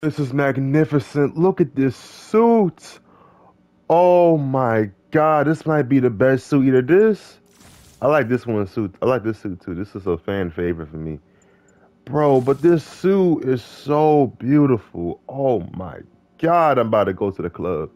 This is magnificent. Look at this suit. Oh my god, this might be the best suit. Either this. I like this one suit. I like this suit too. This is a fan favorite for me. Bro, but this suit is so beautiful. Oh my god, I'm about to go to the club.